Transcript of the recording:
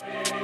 Bye.